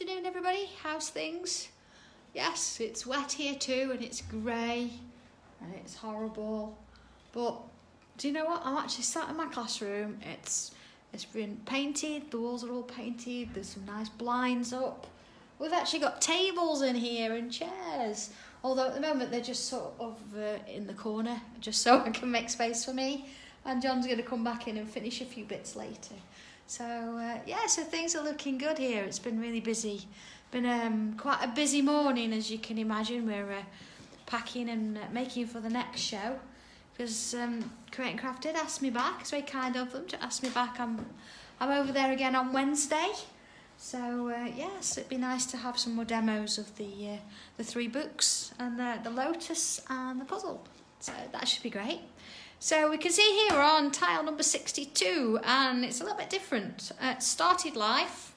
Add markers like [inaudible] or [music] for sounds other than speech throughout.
afternoon, everybody. How's things? Yes, it's wet here too, and it's grey, and it's horrible. But do you know what? I'm actually sat in my classroom. It's it's been painted. The walls are all painted. There's some nice blinds up. We've actually got tables in here and chairs. Although at the moment they're just sort of uh, in the corner, just so [laughs] I can make space for me. And John's going to come back in and finish a few bits later. So uh, yeah, so things are looking good here. It's been really busy. Been um, quite a busy morning, as you can imagine. We're uh, packing and uh, making for the next show because um, Create and Craft did ask me back. It's very kind of them to ask me back. I'm I'm over there again on Wednesday. So uh, yes, it'd be nice to have some more demos of the uh, the three books and the, the lotus and the puzzle. So that should be great. So we can see here we're on tile number 62 and it's a little bit different. Uh, started life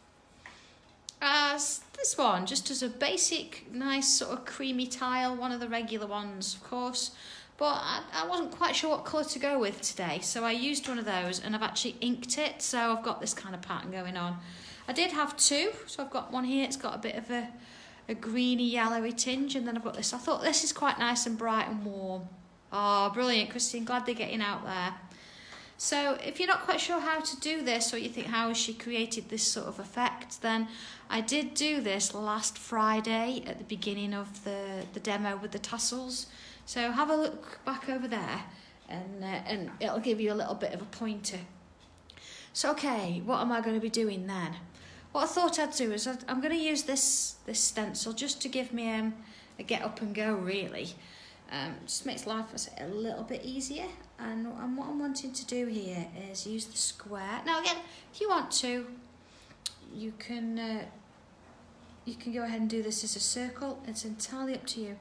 as this one, just as a basic, nice sort of creamy tile, one of the regular ones of course. But I, I wasn't quite sure what colour to go with today, so I used one of those and I've actually inked it, so I've got this kind of pattern going on. I did have two, so I've got one here, it's got a bit of a, a greeny yellowy tinge, and then I've got this. I thought this is quite nice and bright and warm. Oh, brilliant, Christine. Glad they're getting out there. So if you're not quite sure how to do this or you think how she created this sort of effect, then I did do this last Friday at the beginning of the, the demo with the tassels. So have a look back over there and, uh, and it'll give you a little bit of a pointer. So okay, what am I going to be doing then? What I thought I'd do is i am going to use this, this stencil just to give me um, a get up and go really. Um, just makes life a little bit easier. And, and what I'm wanting to do here is use the square. Now again, if you want to, you can uh, you can go ahead and do this as a circle. It's entirely up to you.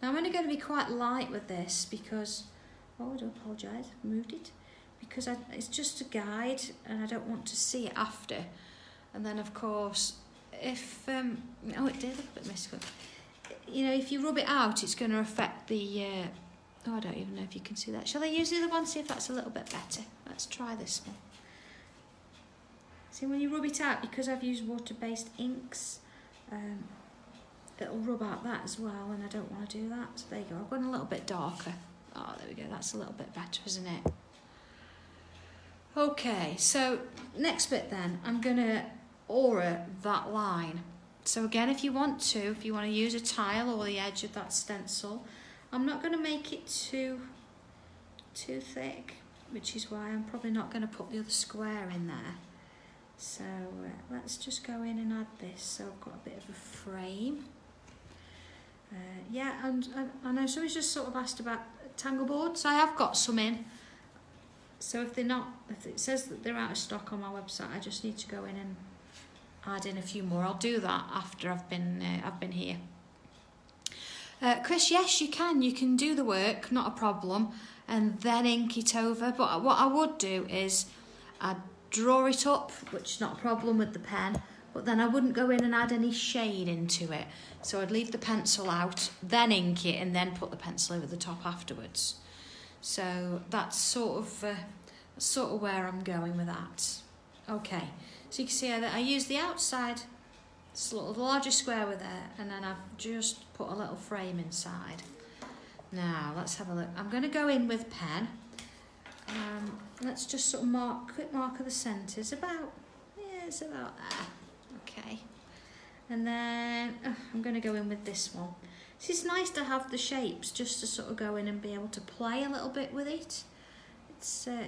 Now I'm only going to be quite light with this because, oh I do apologise, moved it. Because I, it's just a guide and I don't want to see it after. And then of course, if, um, oh it did look a bit mystical you know, if you rub it out, it's going to affect the, uh, oh, I don't even know if you can see that. Shall I use the other one, see if that's a little bit better? Let's try this one. See, when you rub it out, because I've used water-based inks, um, it'll rub out that as well, and I don't want to do that. So there you go, I've gone a little bit darker. Oh, there we go, that's a little bit better, isn't it? Okay, so next bit then, I'm going to aura that line. So again, if you want to, if you want to use a tile or the edge of that stencil, I'm not going to make it too, too thick, which is why I'm probably not going to put the other square in there. So uh, let's just go in and add this. So I've got a bit of a frame. Uh, yeah, and I, I know somebody's just sort of asked about tangle boards. I have got some in. So if they're not, if it says that they're out of stock on my website, I just need to go in and add in a few more. I'll do that after I've been uh, I've been here. Uh, Chris, yes, you can. You can do the work, not a problem, and then ink it over. But what I would do is I'd draw it up, which is not a problem with the pen, but then I wouldn't go in and add any shade into it. So I'd leave the pencil out, then ink it, and then put the pencil over the top afterwards. So that's sort of uh, sort of where I'm going with that. Okay. So you can see that I use the outside the larger square with there and then I've just put a little frame inside. Now let's have a look. I'm going to go in with pen. Um, let's just sort of mark, quick mark of the centres about, yeah it's about there. Okay. And then uh, I'm going to go in with this one. It's nice to have the shapes just to sort of go in and be able to play a little bit with it. It's uh,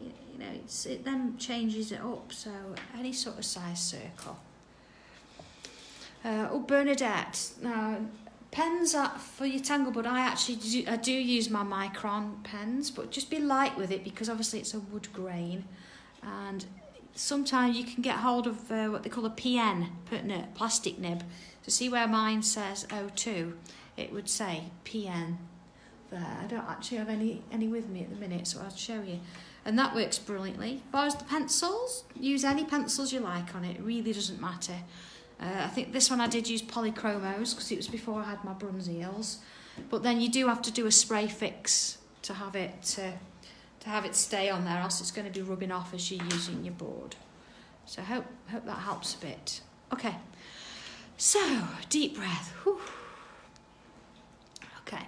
you, know, it then changes it up, so any sort of size circle. Uh, oh, Bernadette, now pens are, for your Tangleboard, I actually do, I do use my Micron pens, but just be light with it because obviously it's a wood grain and sometimes you can get hold of uh, what they call a PN, plastic nib. So see where mine says O2, it would say PN there. I don't actually have any, any with me at the minute, so I'll show you and that works brilliantly. Far as the pencils, use any pencils you like on it, it really doesn't matter. Uh, I think this one I did use polychromos because it was before I had my Bruynzeels. But then you do have to do a spray fix to have it to have it stay on there, else it's going to be rubbing off as you're using your board. So I hope hope that helps a bit. Okay. So, deep breath. Whew. Okay,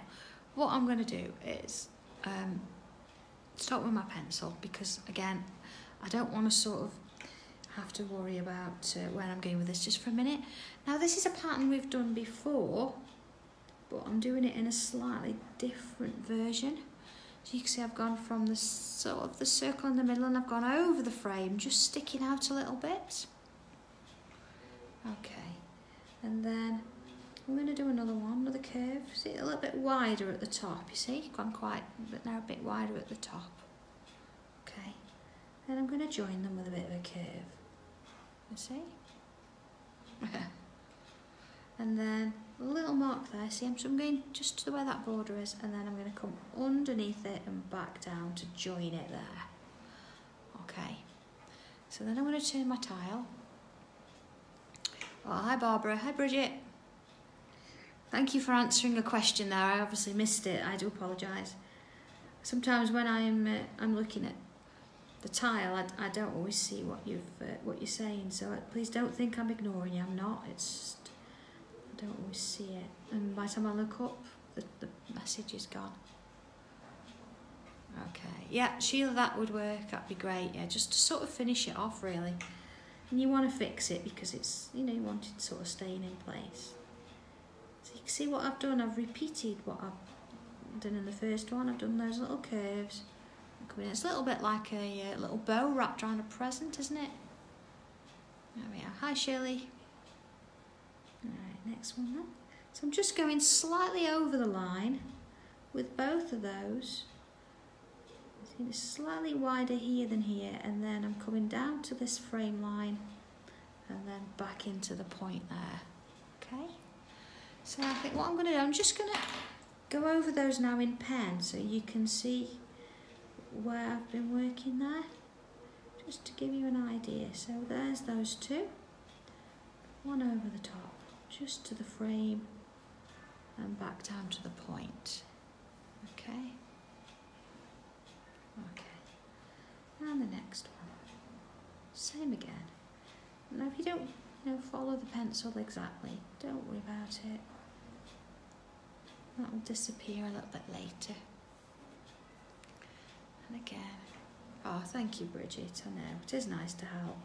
what I'm going to do is um, start with my pencil because, again, I don't want to sort of have to worry about uh, where I'm going with this just for a minute. Now, this is a pattern we've done before, but I'm doing it in a slightly different version. So you can see I've gone from the sort of the circle in the middle and I've gone over the frame, just sticking out a little bit. Okay, and then I'm going to do another one, another curve. See, a little bit wider at the top, you see? Gone quite, but now a bit wider at the top. Okay, then I'm going to join them with a bit of a curve. You see? and then a little mark there, see, so I'm going just to where that border is, and then I'm going to come underneath it and back down to join it there. Okay, so then I'm going to turn my tile. Oh, hi Barbara, hi Bridget. Thank you for answering a question there. I obviously missed it. I do apologise. Sometimes when I'm uh, I'm looking at the tile, I, I don't always see what you've uh, what you're saying. So uh, please don't think I'm ignoring you. I'm not. It's just, I don't always see it. And by the time I look up, the, the message is gone. Okay. Yeah, Sheila, that would work. That'd be great. Yeah, just to sort of finish it off, really. And you want to fix it because it's, you know, you want it sort of staying in place. See what I've done. I've repeated what I've done in the first one. I've done those little curves. It's a little bit like a, a uh, little bow wrapped around a present, isn't it? There we are. Hi, Shirley. Alright, next one. So I'm just going slightly over the line with both of those. It's slightly wider here than here, and then I'm coming down to this frame line and then back into the point there. Okay? So I think what I'm going to do, I'm just going to go over those now in pen so you can see where I've been working there just to give you an idea. So there's those two one over the top just to the frame and back down to the point. Okay? Okay. And the next one same again. Now if you don't you know follow the pencil exactly don't worry about it that will disappear a little bit later and again. Oh, thank you, Bridget. I know it is nice to help.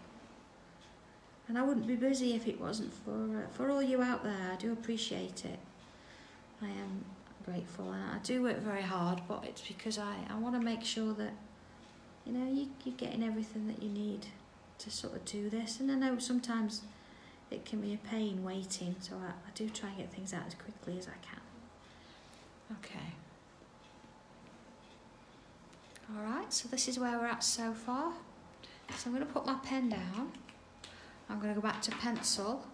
And I wouldn't be busy if it wasn't for uh, for all you out there. I do appreciate it. I am grateful, and I do work very hard. But it's because I I want to make sure that you know you you're getting everything that you need to sort of do this. And I know sometimes it can be a pain waiting, so I, I do try and get things out as quickly as I can. Okay. Alright, so this is where we're at so far. So I'm going to put my pen down. I'm going to go back to pencil.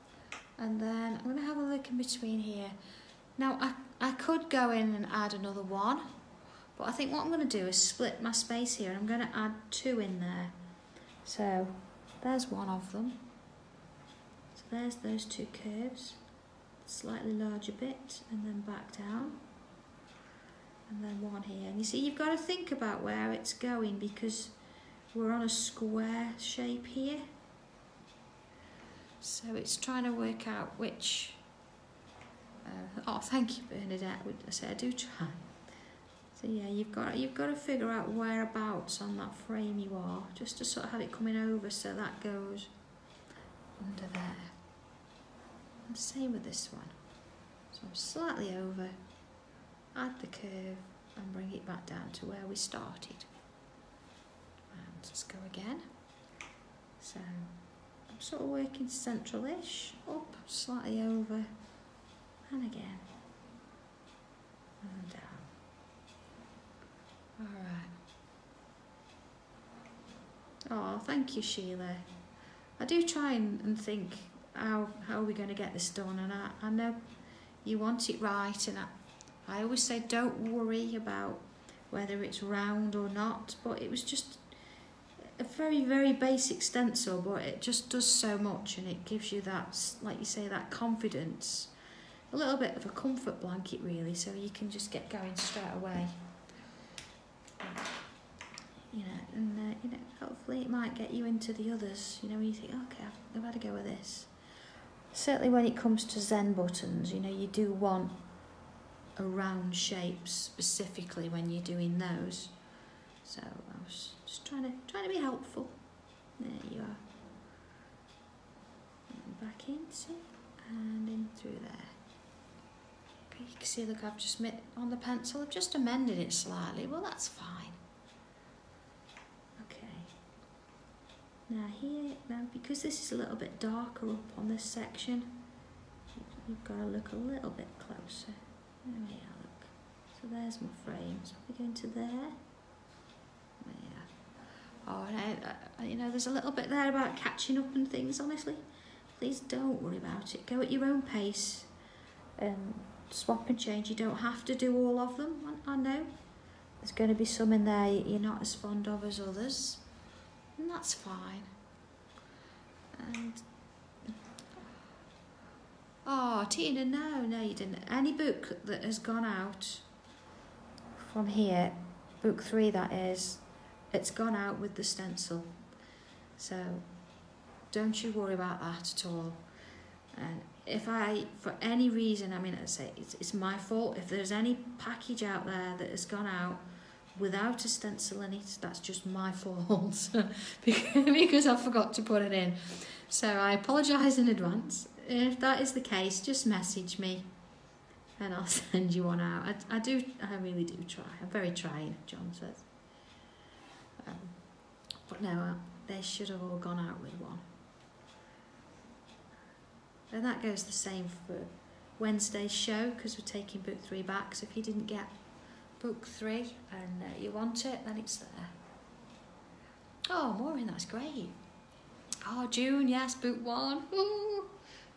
And then I'm going to have a look in between here. Now, I, I could go in and add another one. But I think what I'm going to do is split my space here. And I'm going to add two in there. So, there's one of them. So there's those two curves. Slightly larger bit and then back down and then one here. And you see, you've got to think about where it's going because we're on a square shape here. So it's trying to work out which... Uh, oh, thank you, Bernadette. I say I do try. So yeah, you've got you've got to figure out whereabouts on that frame you are, just to sort of have it coming over so that goes under there. And same with this one. So I'm slightly over add the curve and bring it back down to where we started. And let's go again. So I'm sort of working central-ish, up, slightly over, and again, and down. Alright. Oh, thank you, Sheila. I do try and, and think how how are we going to get this done and I, I know you want it right and I, I always say don't worry about whether it's round or not, but it was just a very, very basic stencil, but it just does so much and it gives you that, like you say, that confidence. A little bit of a comfort blanket, really, so you can just get going straight away. You know, and uh, you know, hopefully it might get you into the others. You know, when you think, okay, I've, had to go with this. certainly when it comes to Zen buttons, you know, you do want round shape specifically when you're doing those. So I was just trying to trying to be helpful. There you are. And back in, see, and in through there. Okay, you can see, look, I've just made on the pencil. I've just amended it slightly. Well, that's fine. Okay. Now here, now because this is a little bit darker up on this section, you've got to look a little bit closer. There we are, look. So there's my frames. We're going to there. Oh, and I, I, you know, there's a little bit there about catching up and things, honestly. Please don't worry about it. Go at your own pace and swap and change. You don't have to do all of them, I, I know. There's going to be some in there you're not as fond of as others, and that's fine. And Oh, Tina, no, no, you didn't. Any book that has gone out from here, book three that is, it's gone out with the stencil. So don't you worry about that at all. And if I, for any reason, I mean, I say it's, it's my fault. If there's any package out there that has gone out without a stencil in it, that's just my [laughs] fault [laughs] because I forgot to put it in. So I apologise in advance. If that is the case, just message me and I'll [laughs] send you one out. I, I do, I really do try. I'm very trying, John says. Um, but no, uh, they should have all gone out with one. And that goes the same for Wednesday's show because we're taking book three back. So if you didn't get book three and uh, you want it, then it's there. Oh, Maureen, that's great. Oh, June, yes, book one. Ooh.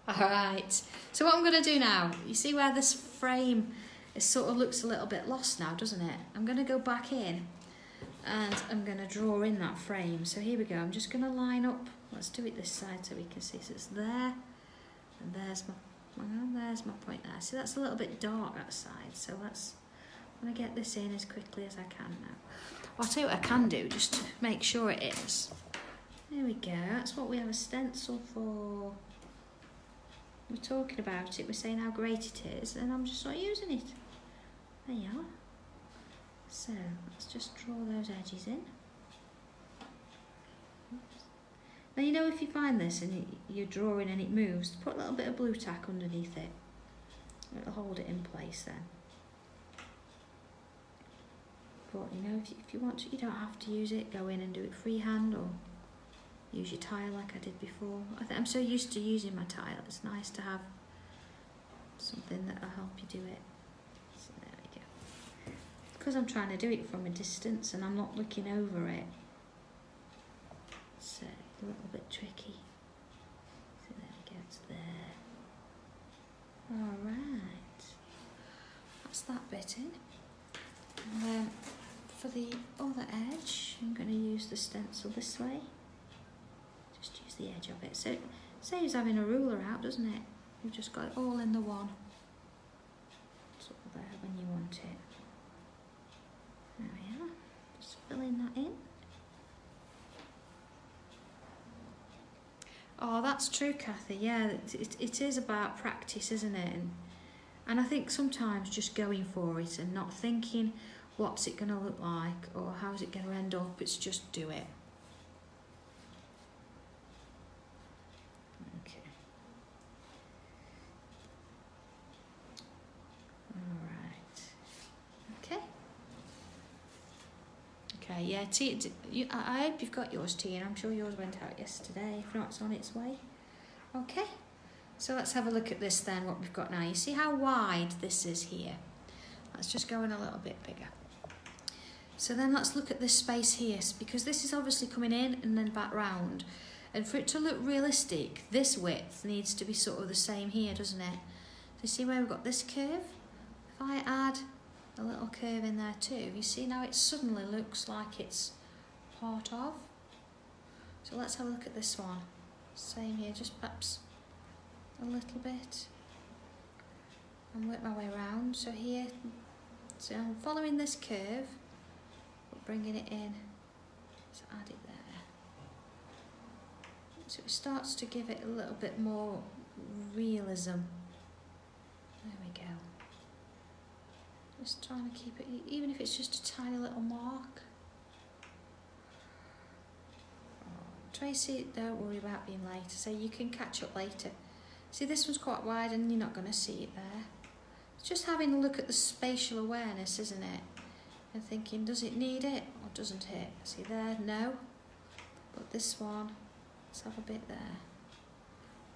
All right. So what I'm going to do now, you see where this frame, it sort of looks a little bit lost now, doesn't it? I'm going to go back in and I'm going to draw in that frame. So here we go. I'm just going to line up. Let's do it this side so we can see. So it's there and there's my, well, there's my point there. See, that's a little bit dark that side. So let's, I'm to get this in as quickly as I can now. I'll tell you what I can do just to make sure it is. There we go. That's what we have a stencil for. We're talking about it. We're saying how great it is, and I'm just not using it. There you are. So let's just draw those edges in. Now you know if you find this and you're drawing and it moves, put a little bit of Blu Tack underneath it. It'll hold it in place then. But you know, if you, if you want to, you don't have to use it. Go in and do it freehand or use your tile like I did before. I am so used to using my tile, it's nice to have something that'll help you do it. So there we go. Because I'm trying to do it from a distance and I'm not looking over it. So it's a little bit tricky. So there we go, it's there. Alright. That's that bit in. And then for the other edge, I'm going to use the stencil this way the edge of it. So it saves having a ruler out, doesn't it? You've just got it all in the one. Sort of there when you want it. There we are. Just filling that in. Oh, that's true, Kathy. Yeah, it, it, it is about practice, isn't it? And, and I think sometimes just going for it and not thinking what's it going to look like or how's it going to end up, it's just do it. Okay, yeah, T, you, I hope you've got yours, T, and I'm sure yours went out yesterday. If not, it's on its way. Okay, so let's have a look at this then, what we've got now. You see how wide this is here? Let's just go in a little bit bigger. So then let's look at this space here, because this is obviously coming in and then back round. And for it to look realistic, this width needs to be sort of the same here, doesn't it? So you see where we've got this curve? If I add a little curve in there too. You see now it suddenly looks like it's part of. So let's have a look at this one. Same here, just perhaps a little bit. And work my way around. So here, so I'm following this curve, but bringing it in. So add it there. So it starts to give it a little bit more realism. There we go. Just trying to keep it, even if it's just a tiny little mark. Tracy, don't worry about being late. So you can catch up later. See, this one's quite wide and you're not going to see it there. It's just having a look at the spatial awareness, isn't it? And thinking, does it need it or doesn't it? See there, no. But this one, let's have a bit there.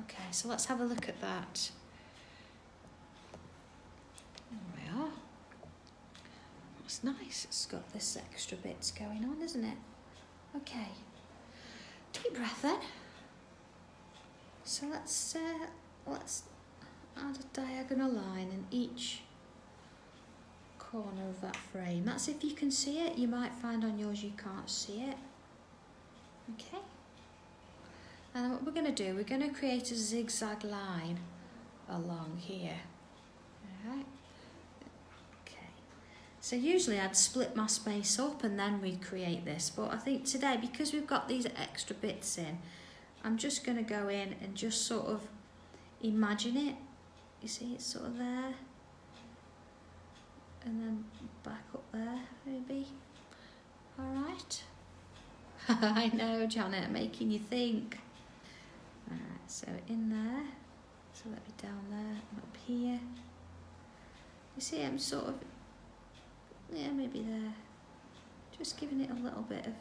Okay, so let's have a look at that. There we are. It's nice. It's got this extra bits going on, isn't it? Okay. Deep breath then. So let's uh, let's add a diagonal line in each corner of that frame. That's if you can see it. You might find on yours you can't see it. Okay. And what we're going to do, we're going to create a zigzag line along here. Alright. Okay. So usually I'd split my space up and then we'd create this. But I think today, because we've got these extra bits in, I'm just going to go in and just sort of imagine it. You see, it's sort of there. And then back up there, maybe. Alright. [laughs] I know, Janet, making you think. Alright, so in there. So let me down there and up here. You see, I'm sort of, yeah, maybe there. Just giving it a little bit of,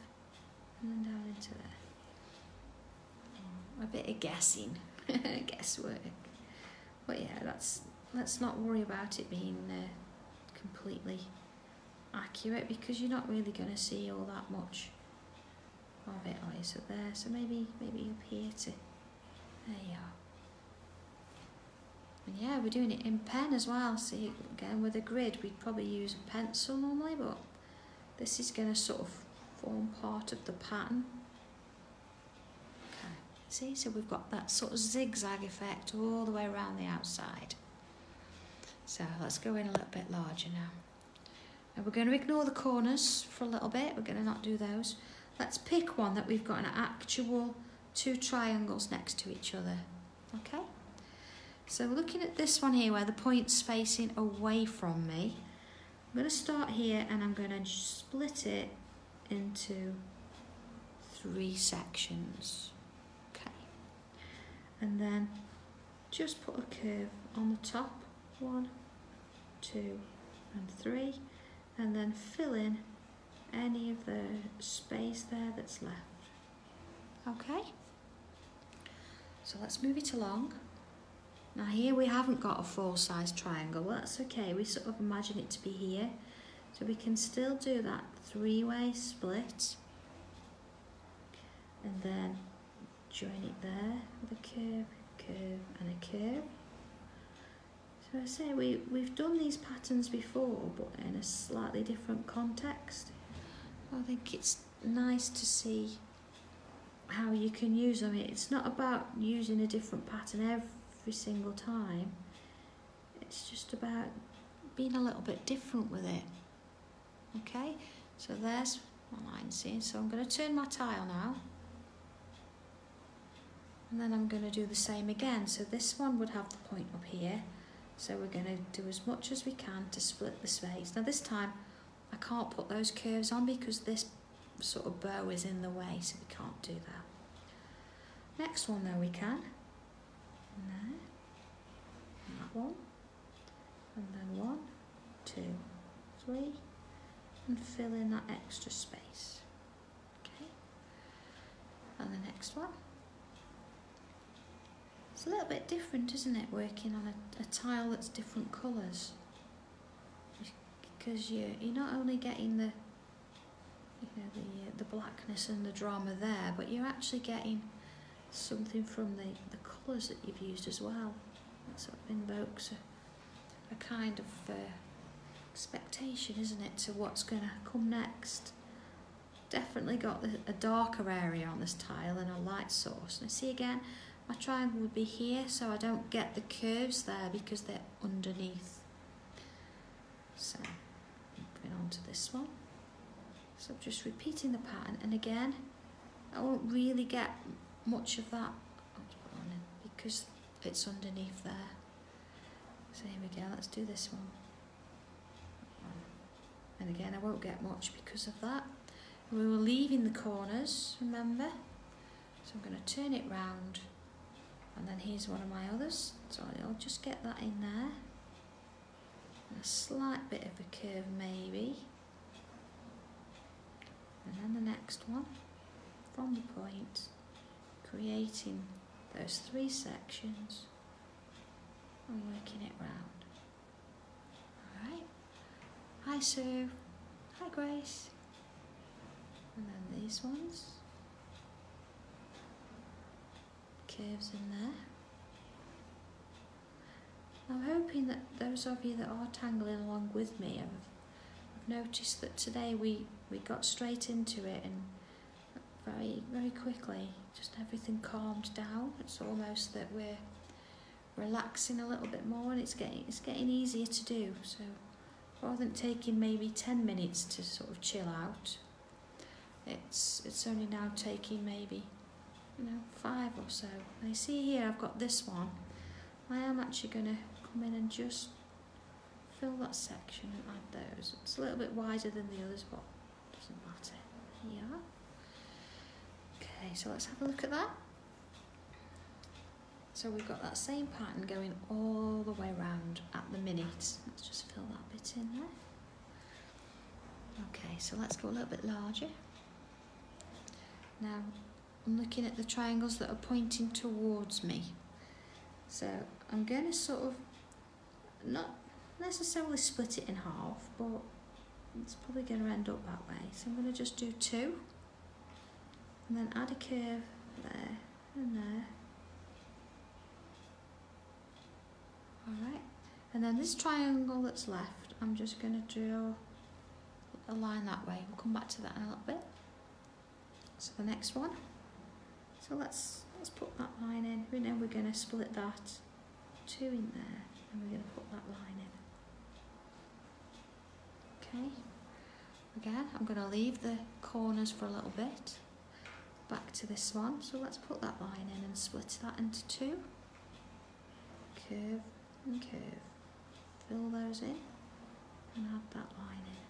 and then down into there. A bit of guessing, [laughs] guesswork. But yeah, that's let's not worry about it being uh, completely accurate because you're not really going to see all that much of it, are you? So there, so maybe maybe up here to there you are. And yeah, we're doing it in pen as well. See, again with a grid, we'd probably use a pencil normally, but this is going to sort of form part of the pattern. Okay, see, so we've got that sort of zigzag effect all the way around the outside. So let's go in a little bit larger now. And we're going to ignore the corners for a little bit. We're going to not do those. Let's pick one that we've got an actual two triangles next to each other. Okay? So we're looking at this one here where the point's facing away from me. I'm going to start here and I'm going to split it into three sections. Okay. And then just put a curve on the top. One, two, and three. And then fill in any of the space there that's left. Okay? So let's move it along. Now here we haven't got a full size triangle, that's okay, we sort of imagine it to be here. So we can still do that three-way split and then join it there with a curve, curve and a curve. So I say we, we've done these patterns before but in a slightly different context. I think it's nice to see how you can use them. It's not about using a different pattern every single time. It's just about being a little bit different with it. Okay, so there's my line scene. So I'm going to turn my tile now. And then I'm going to do the same again. So this one would have the point up here. So we're going to do as much as we can to split the space. Now this time I can't put those curves on because this sort of bow is in the way, so we can't do that. Next one though we can. And one. And then one, two, three. And fill in that extra space. Okay. And the next one. It's a little bit different, isn't it, working on a, a tile that's different colours? Because you, you're not only getting the, you know, the, uh, the blackness and the drama there, but you're actually getting something from the, the colours that you've used as well. Sort of invokes a, a kind of uh, expectation, isn't it, to what's going to come next. Definitely got a darker area on this tile and a light source. I see again, my triangle would be here, so I don't get the curves there because they're underneath. So, moving on to this one. So I'm just repeating the pattern, and again, I won't really get much of that because bits underneath there. Same again, let's do this one. And again, I won't get much because of that. We were leaving the corners, remember? So I'm going to turn it round. And then here's one of my others. So I'll just get that in there. And a slight bit of a curve maybe. And then the next one from the point, creating those three sections and working it round. Alright. Hi Sue. Hi Grace. And then these ones. Curves in there. I'm hoping that those of you that are tangling along with me have, have noticed that today we, we got straight into it and very, very quickly, just everything calmed down. It's almost that we're relaxing a little bit more and it's getting, it's getting easier to do. So rather than taking maybe 10 minutes to sort of chill out, it's, it's only now taking maybe, you know, five or so. And you see here I've got this one. I am actually going to come in and just fill that section and add those. It's a little bit wider than the others, but doesn't matter. Here. Okay, so let's have a look at that. So we've got that same pattern going all the way around at the minute. Let's just fill that bit in there. Okay, so let's go a little bit larger. Now, I'm looking at the triangles that are pointing towards me. So I'm going to sort of not necessarily split it in half, but it's probably going to end up that way. So I'm going to just do two and then add a curve there and there. Alright, and then this triangle that's left, I'm just going to draw a line that way. We'll come back to that in a little bit. So the next one. So let's let's put that line in. We know we're going to split that two in there and we're going to put that line in. Okay. Again, I'm going to leave the corners for a little bit. Back to this one. So let's put that line in and split that into two. Curve and curve. Fill those in and add that line in.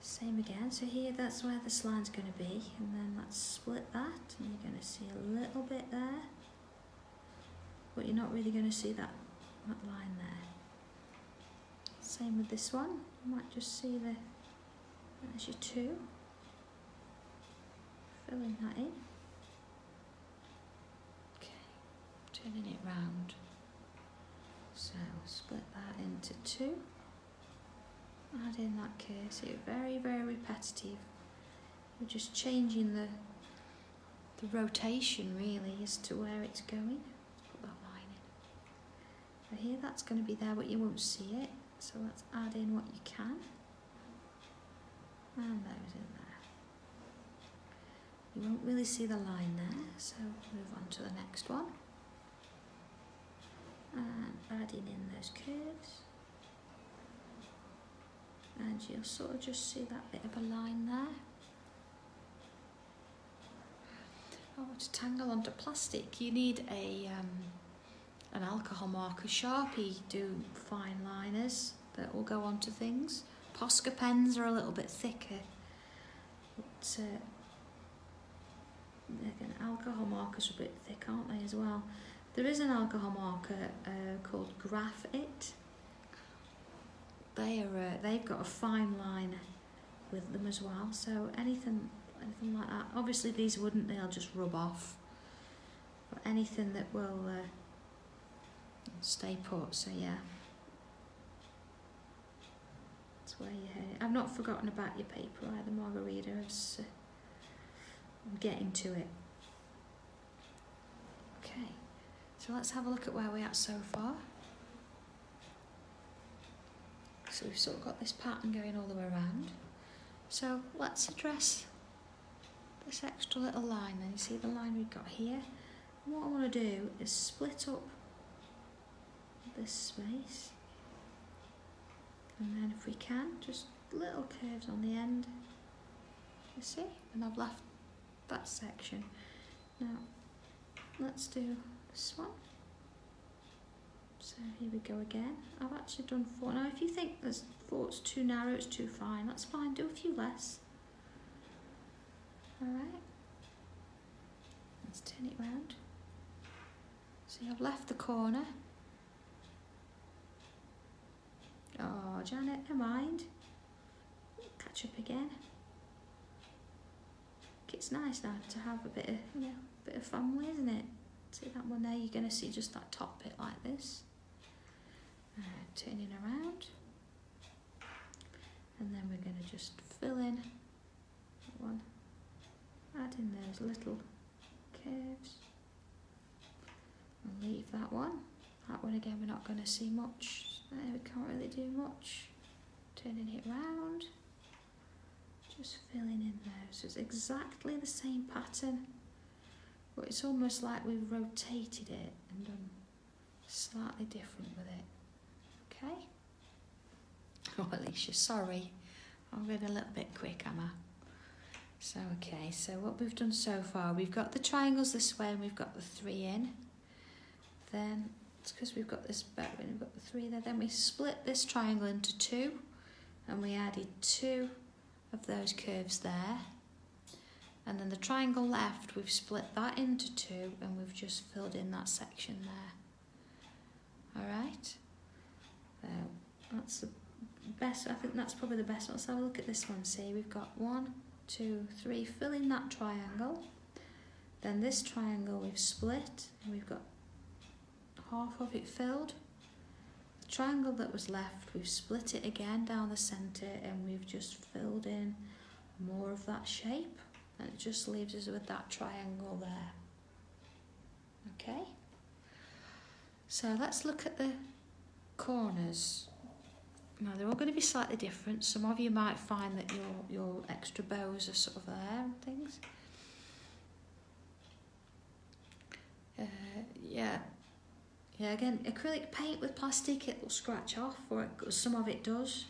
Same again, so here that's where this line's going to be and then let's split that and you're going to see a little bit there but you're not really going to see that, that line there. Same with this one, you might just see the, there's your two, that in. Okay, turning it round. So split that into two, add in that curve, so very, very repetitive. We're just changing the, the rotation really as to where it's going here that's going to be there but you won't see it so let's add in what you can and those in you won't really see the line there so move on to the next one and adding in those curves and you'll sort of just see that bit of a line there oh to tangle onto plastic you need a um, an alcohol marker. Sharpie do fine liners that will go onto things. Posca pens are a little bit thicker. But, uh, alcohol markers are a bit thick, aren't they, as well? There is an alcohol marker uh, called Graph'it. They are, uh, they've got a fine line with them as well, so anything, anything like that. Obviously these wouldn't, they'll just rub off. But anything that will uh, stay put, so yeah. That's where you're heading. I've not forgotten about your paper either, Margarita. I'm getting to it. Okay, so let's have a look at where we're at so far. So we've sort of got this pattern going all the way around. So let's address this extra little line then. You see the line we've got here? And what I want to do is split up this space and then if we can just little curves on the end you see and I've left that section now let's do this one. So here we go again. I've actually done four. Now if you think this four's too narrow, it's too fine, that's fine. Do a few less. Alright. Let's turn it round. See, I've left the corner. Oh, Janet, never mind. Catch up again. It's nice now to have a bit of, you know, bit of family, isn't it? See that one there? You're going to see just that top bit like this. Uh, turning around. And then we're going to just fill in that one. Add in those little curves. And leave that one. That one again we're not going to see much. There we can't really do much. Turning it round. Just filling in there. So it's exactly the same pattern. But it's almost like we've rotated it and done slightly different with it. Okay? [laughs] Oh, Alicia, sorry. I'm going a little bit quick, am I? So, okay, so what we've done so far, we've got the triangles this way and we've got the three in. Then, it's because we've got this back and we've got the three there. Then we split this triangle into two and we added two of those curves there. And then the triangle left, we've split that into two and we've just filled in that section there. All right. So that's the best, I think that's probably the best. Let's have a look at this one. See, we've got one, two, three, fill in that triangle. Then this triangle we've split and we've got half of it filled. Triangle that was left, we've split it again down the centre and we've just filled in more of that shape and it just leaves us with that triangle there. Okay, so let's look at the corners. Now they're all going to be slightly different. Some of you might find that your, your extra bows are sort of there and things. Uh, yeah, yeah, again, acrylic paint with plastic, it will scratch off, or it, some of it does.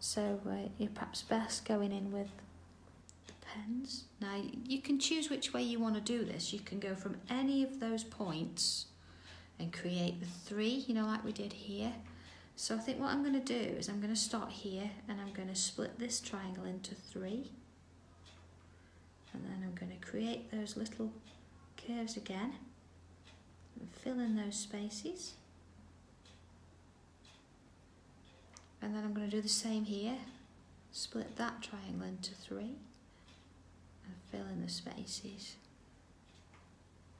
So uh, you're perhaps best going in with the pens. Now, you can choose which way you want to do this. You can go from any of those points and create the three, you know, like we did here. So I think what I'm going to do is I'm going to start here and I'm going to split this triangle into three. And then I'm going to create those little curves again fill in those spaces. And then I'm going to do the same here. Split that triangle into three and fill in the spaces.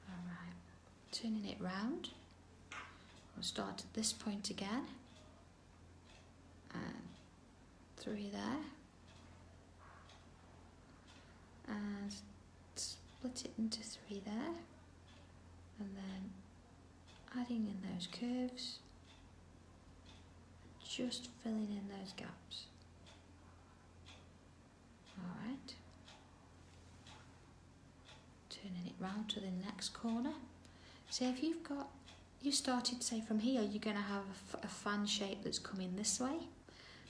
Alright, turning it round. We'll start at this point again. And three there. And split it into three there. And then adding in those curves, just filling in those gaps. Alright. Turning it round to the next corner. So if you've got, you started say from here, you're going to have a, fan shape that's coming this way.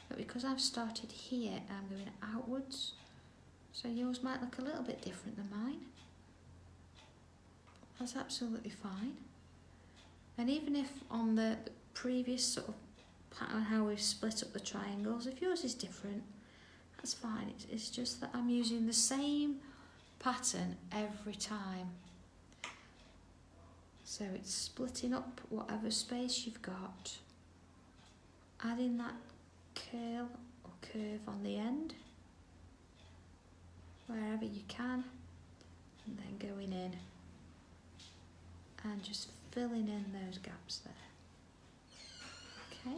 But because I've started here, I'm going outwards. So yours might look a little bit different than mine. That's absolutely fine. And even if on the previous sort of pattern how we've split up the triangles, if yours is different, that's fine. It's, it's just that I'm using the same pattern every time. So it's splitting up whatever space you've got, adding that curl or curve on the end, wherever you can, and then going in and just filling in those gaps there. Okay,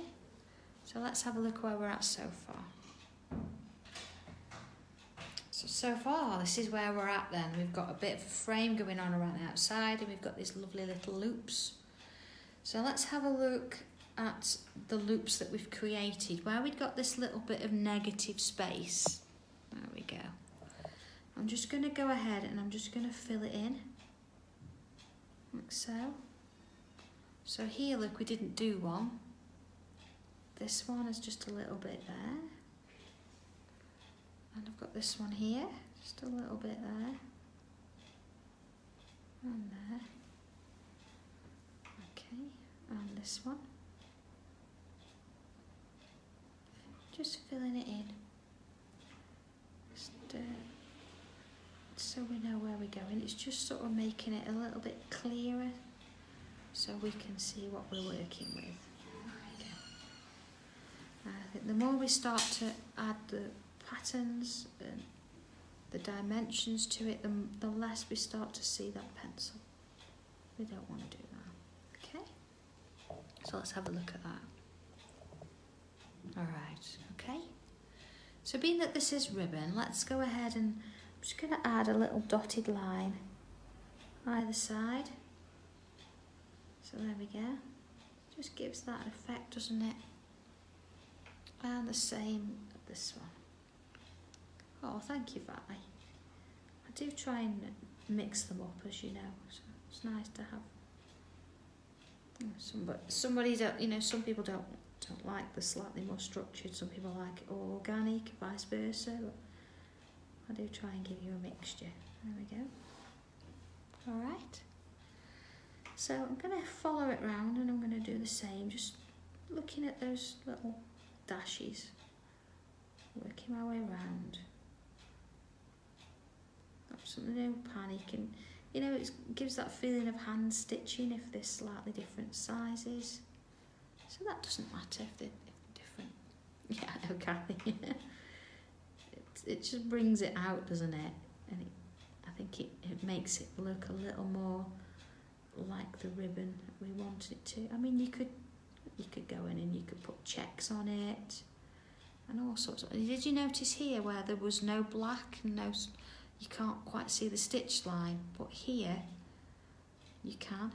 so let's have a look where we're at so far. So, so far, this is where we're at then. We've got a bit of a frame going on around the outside and we've got these lovely little loops. So let's have a look at the loops that we've created where we've got this little bit of negative space. There we go. I'm just going to go ahead and I'm just going to fill it in like so. So here, look, we didn't do one. This one is just a little bit there. And I've got this one here, just a little bit there. And there. Okay, and this one. Just filling it in. Just, uh, so we know where we're going. It's just sort of making it a little bit clearer so we can see what we're working with. I think the more we start to add the patterns and the dimensions to it, the, the less we start to see that pencil. We don't want to do that. Okay? So let's have a look at that. Alright, okay. So being that this is ribbon, let's go ahead and I'm just going to add a little dotted line either side. So there we go. Just gives that effect, doesn't it? And the same at this one. Oh, thank you, Vi. I do try and mix them up, as you know. So it's nice to have. Somebody, somebody don't, you know, some people don't don't like the slightly more structured. Some people like it all organic, vice versa. But I do try and give you a mixture. There we go. All right. So I'm going to follow it round and I'm going to do the same, just looking at those little dashes, working my way around. Absolutely no panic and you know it gives that feeling of hand stitching if they're slightly different sizes. So that doesn't matter if they're, if they're different. [laughs] Yeah, okay. [laughs] it, it just brings it out, doesn't it? And it, I think it, it makes it look a little more like the ribbon we wanted it to. I mean, you could you could go in and you could put checks on it and all sorts of. Did you notice here where there was no black and no, you can't quite see the stitch line, but here you can.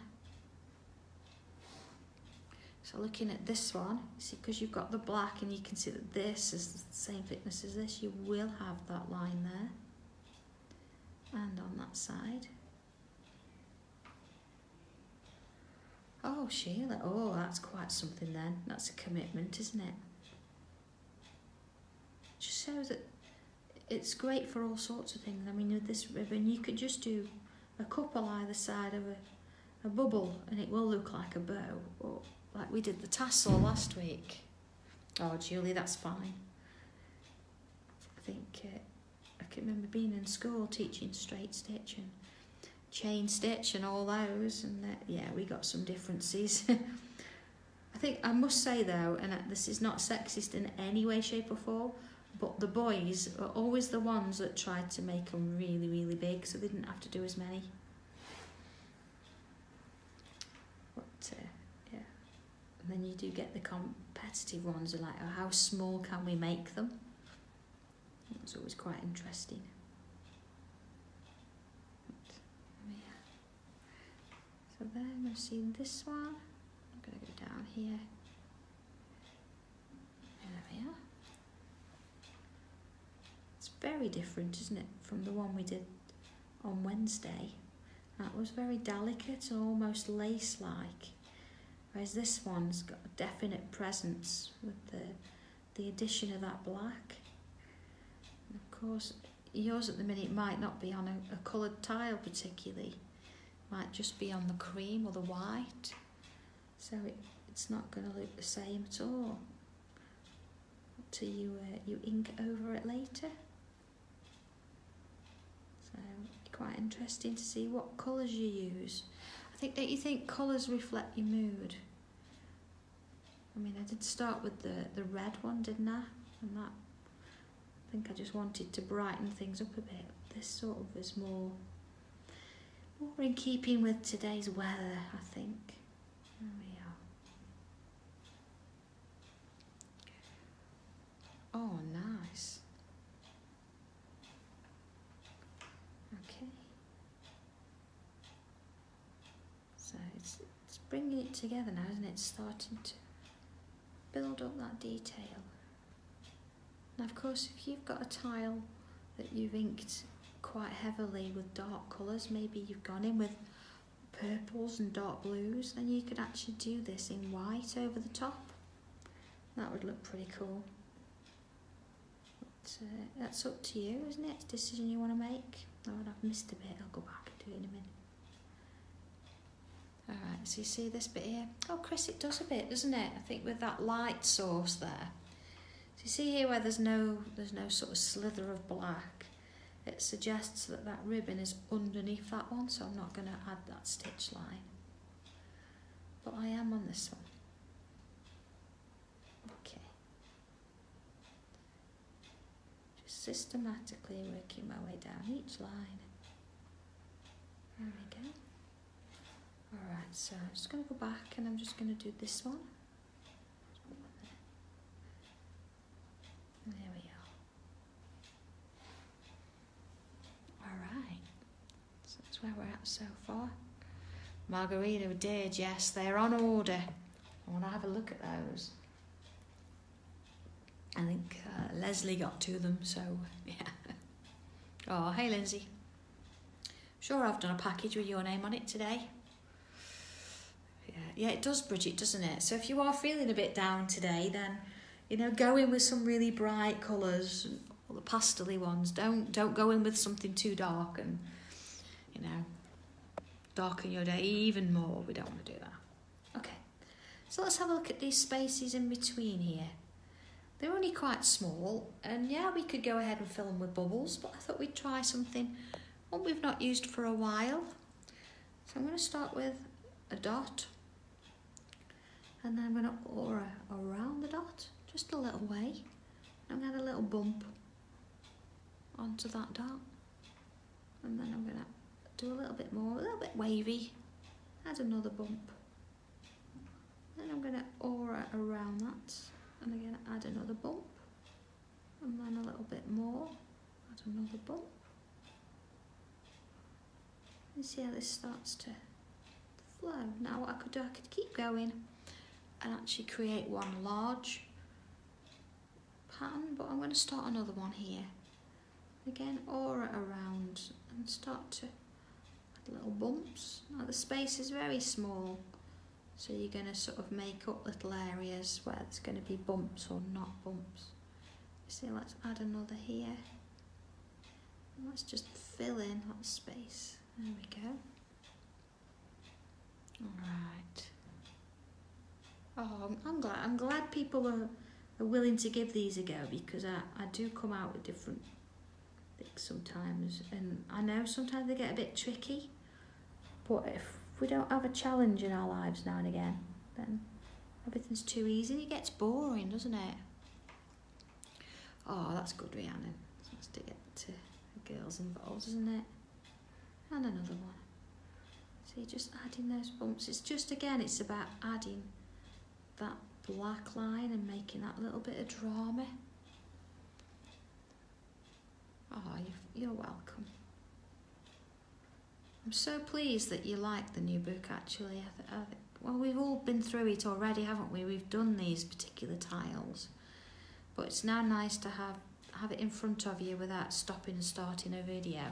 So looking at this one, see, because you've got the black and you can see that this is the same thickness as this, you will have that line there. And on that side. Oh, Sheila, oh, that's quite something then. That's a commitment, isn't it? Just shows that it's great for all sorts of things. I mean, with this ribbon, you could just do a couple either side of a, a bubble and it will look like a bow, or like we did the tassel last week. Oh, Julie, that's fine. I think uh, I can remember being in school teaching straight stitch and chain stitch and all those and uh, yeah we got some differences. [laughs] I think I must say though and this is not sexist in any way shape or form but the boys are always the ones that tried to make them really really big so they didn't have to do as many. But uh, yeah. And then you do get the competitive ones are like oh, how small can we make them? It's always quite interesting So there, I'm going to see this one. I'm going to go down here. There we are. It's very different, isn't it, from the one we did on Wednesday. That was very delicate almost lace-like. Whereas this one's got a definite presence with the, the addition of that black. And of course, yours at the minute might not be on a, a coloured tile particularly might just be on the cream or the white. So it, it's not going to look the same at all. Until you, uh, you ink over it later. So quite interesting to see what colours you use. I think don't you think colours reflect your mood? I mean I did start with the, the red one didn't I? And that I think I just wanted to brighten things up a bit. This sort of is more more in keeping with today's weather, I think. There we are. Oh, nice. Okay. So it's, it's bringing it together now, isn't it? Starting to build up that detail. Now, of course, if you've got a tile that you've inked quite heavily with dark colours, maybe you've gone in with purples and dark blues, then you could actually do this in white over the top. That would look pretty cool. But, uh, that's up to you, isn't it? It's a decision you want to make. Oh, I've missed a bit. I'll go back and do it in a minute. Alright, So you see this bit here? Oh, Chris, it does a bit, doesn't it? I think with that light source there. So you see here where there's no there's no sort of slither of black. It suggests that that ribbon is underneath that one, so I'm not going to add that stitch line. But I am on this one. Okay. Just systematically working my way down each line. There we go. Alright, so I'm just going to go back and I'm just going to do this one. There we are. Alright, so that's where we're at so far. Margarita did, yes, they're on order. I want to have a look at those. I think uh, Leslie got to them, so [laughs] yeah. Oh, hey Lindsay. Sure, I've done a package with your name on it today. Yeah, yeah, it does, Bridget, doesn't it? So if you are feeling a bit down today, then you know, go in with some really bright colours, or the pastely ones. Don't don't go in with something too dark and you know darken your day even more. We don't want to do that. Okay, so let's have a look at these spaces in between here. They're only quite small, and yeah, we could go ahead and fill them with bubbles, but I thought we'd try something one we've not used for a while. So I'm going to start with a dot, and then I'm going to aura around the dot, just a little way. I'm going to add a little bump onto that dot, and then I'm going to do a little bit more, a little bit wavy, add another bump. Then I'm going to aura around that, and again add another bump, and then a little bit more, add another bump. And see how this starts to flow. Now what I could do, I could keep going and actually create one large pattern, but I'm going to start another one here. Again, aura around and start to little bumps. Now the space is very small, so you're going to sort of make up little areas where there's going to be bumps or not bumps. See, let's add another here. Let's just fill in that space. There we go. Alright. Oh, I'm glad. I'm glad people are, are willing to give these a go because I, I do come out with different things sometimes, and I know sometimes they get a bit tricky. But if we don't have a challenge in our lives now and again, then everything's too easy it gets boring, doesn't it? Oh, that's good, Rhiannon. It's to get to the girls involved, isn't it? And another one. See, just adding those bumps. It's just, again, it's about adding that black line and making that little bit of drama. Oh, you're welcome. I'm so pleased that you like the new book actually. I th- I th- well, we've all been through it already, haven't we? We've done these particular tiles. But it's now nice to have, have it in front of you without stopping and starting a video.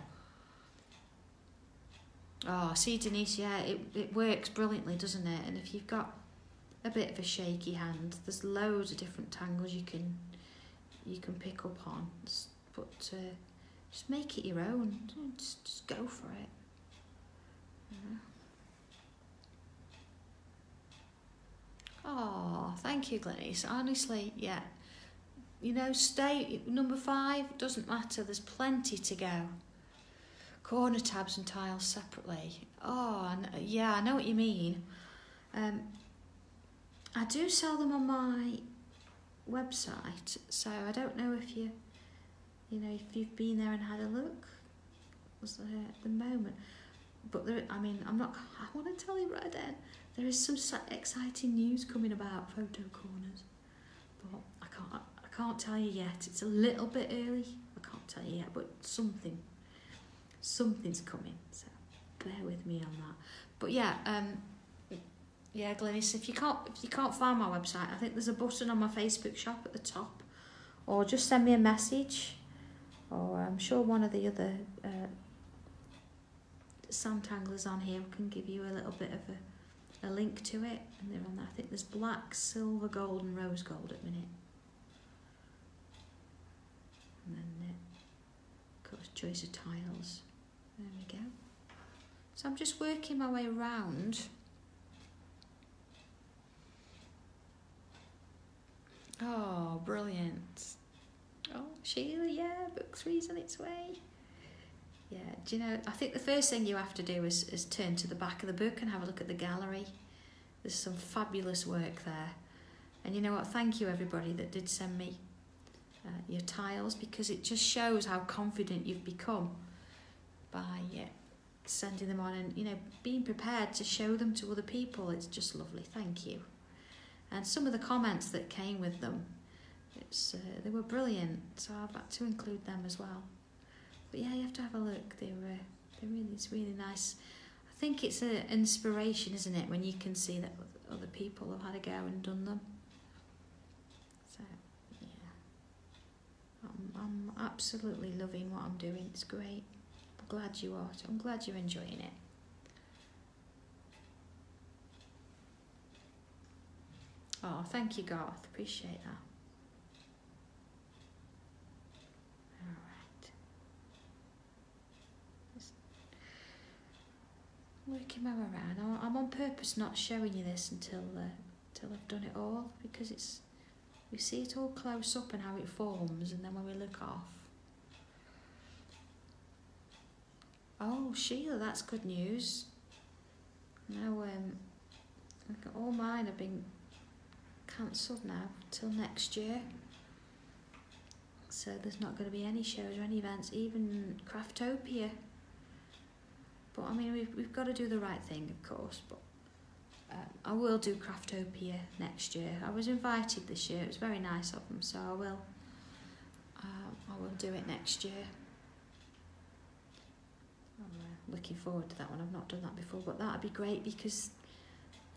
Oh, see Denise, yeah, it, it works brilliantly, doesn't it? And if you've got a bit of a shaky hand, there's loads of different tangles you can you can pick up on. But uh, just make it your own. Just, just go for it. Oh, thank you, Glenys. Honestly, yeah. You know, stay number five doesn't matter. There's plenty to go. Corner tabs and tiles separately. Oh, yeah, I know what you mean. Um, I do sell them on my website, so I don't know if you, you know, if you've been there and had a look. Was there at the moment? But there, I mean, I'm not. I want to tell you right then. There is some exciting news coming about photo corners, but I can't. I can't tell you yet. It's a little bit early. I can't tell you yet, but something, something's coming. So bear with me on that. But yeah, um, yeah, Glenys, if you can't if you can't find my website, I think there's a button on my Facebook shop at the top, or just send me a message, or I'm sure one of the other. Uh, some Tanglers on here can give you a little bit of a, a link to it. And they're on that. I think there's black, silver, gold and rose gold at the minute. And then, uh, of course, choice of tiles. There we go. So I'm just working my way around. Oh, brilliant. Oh, Sheila, yeah, books reason its way. Yeah, do you know, I think the first thing you have to do is, is turn to the back of the book and have a look at the gallery. There's some fabulous work there. And you know what, thank you everybody that did send me uh, your tiles because it just shows how confident you've become by uh, sending them on and, you know, being prepared to show them to other people. It's just lovely, thank you. And some of the comments that came with them, it's, uh, they were brilliant, so I've had to include them as well. But yeah, you have to have a look. They're uh, they're really it's really nice. I think it's an inspiration, isn't it, when you can see that other people have had a go and done them. So yeah, I'm I'm absolutely loving what I'm doing. It's great. I'm glad you are. I'm glad you're enjoying it. Oh, thank you, Garth. Appreciate that. Working way around. I'm on purpose not showing you this until uh, until I've done it all because it's we see it all close up and how it forms, and then when we look off. Oh, Sheila, that's good news. Now, um, all mine have been cancelled now till next year. So there's not going to be any shows or any events, even Craftopia. But I mean, we've, we've got to do the right thing, of course. But um, I will do Craftopia next year. I was invited this year. It was very nice of them, so I will. Uh, I will do it next year. I'm uh, looking forward to that one. I've not done that before, but that'd be great because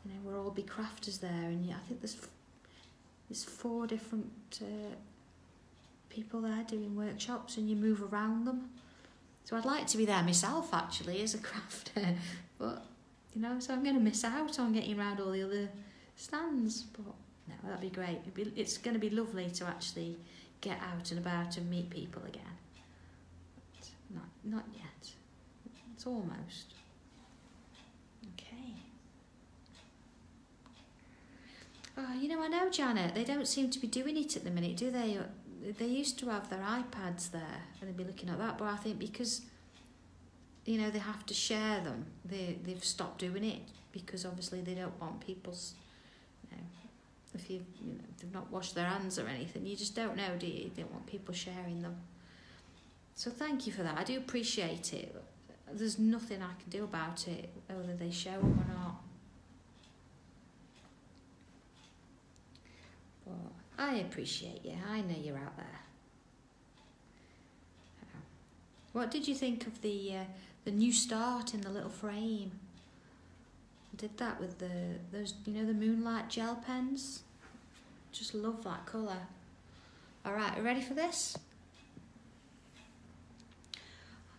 you know we'll all be crafters there, and yeah, I think there's there's four different uh, people there doing workshops, and you move around them. So I'd like to be there myself actually as a crafter, but you know, so I'm going to miss out on getting around all the other stands. But no, that'd be great. Be, it's going to be lovely to actually get out and about and meet people again. But not, not yet. It's almost. Okay. Oh, you know, I know, Janet, they don't seem to be doing it at the minute, do they? They used to have their iPads there and they'd be looking at that, but I think because you know they have to share them, they they've stopped doing it because obviously they don't want people's you know, if you you know they've not washed their hands or anything, you just don't know, do you? You don't want people sharing them. So thank you for that. I do appreciate it. There's nothing I can do about it, whether they show them or not. But I appreciate you. I know you're out there. What did you think of the uh, the new start in the little frame? I did that with the those you know the moonlight gel pens. Just love that colour. All right, are you ready for this?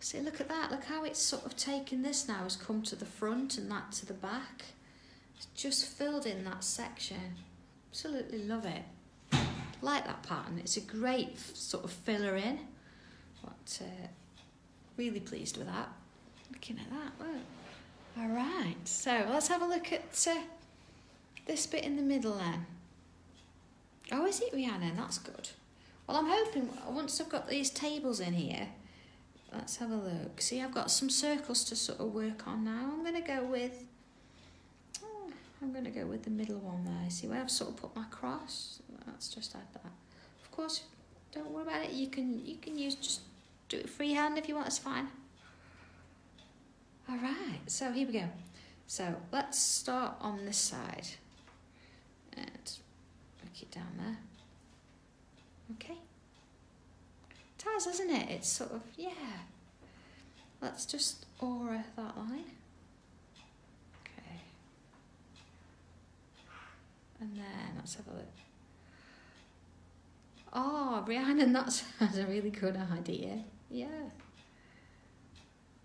See, look at that. Look how it's sort of taken this now, has come to the front and that to the back. It's just filled in that section. Absolutely love it like that pattern. It's a great sort of filler in. But uh, really pleased with that. Looking at that, look. All right, so let's have a look at uh, this bit in the middle then. Oh, is it Rhiannon? That's good. Well, I'm hoping once I've got these tables in here, let's have a look. See, I've got some circles to sort of work on now. I'm going to go with, oh, I'm going to go with the middle one there. See where I've sort of put my cross? Let's just add that. Of course, don't worry about it. You can you can use just do it freehand if you want. It's fine. All right. So here we go. So let's start on this side and work it down there. Okay. It has, isn't it? It's sort of yeah. Let's just aura that line. Okay. And then let's have a look. Oh, Rhiannon, that's, [laughs] a really good idea. Yeah.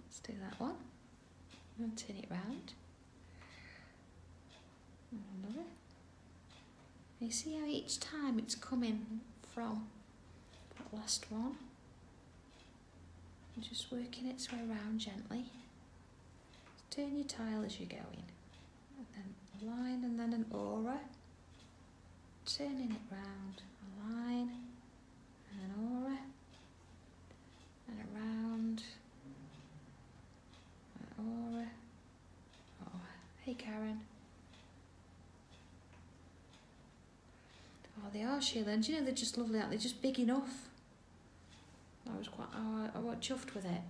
Let's do that one. Turn it round. Another. You see how each time it's coming from that last one. Just working its way around gently. Turn your tile as you're going. And then a line and then an aura. Turning it round, a line, and an aura, and around, an aura, oh, hey Karen. Oh, they are Sheila, and you know they're just lovely, aren't they? Just big enough. I was quite, oh, I was chuffed with it.